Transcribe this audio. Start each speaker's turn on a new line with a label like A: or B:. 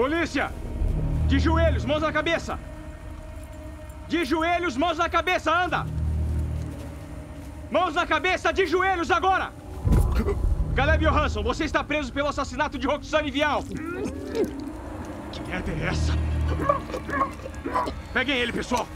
A: Polícia! De joelhos, mãos na cabeça! De joelhos, mãos na cabeça, anda! Mãos na cabeça, de joelhos agora! Caleb Johansson, você está preso pelo assassinato de Roxane Vial. Que merda é essa? Peguem ele, pessoal!